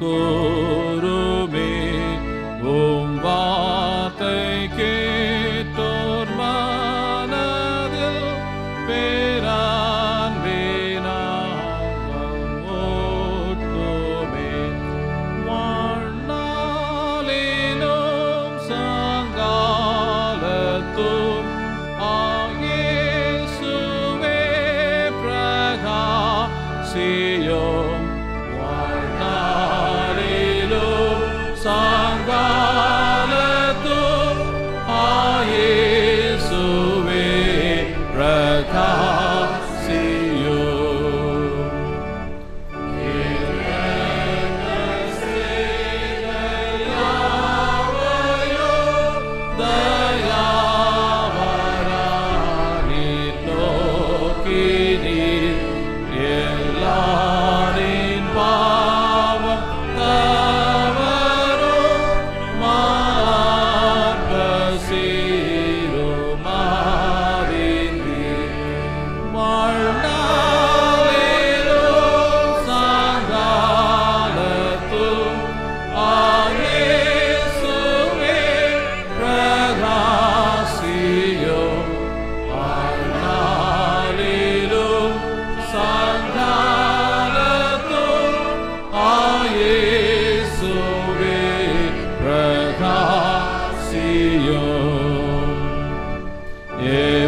Go.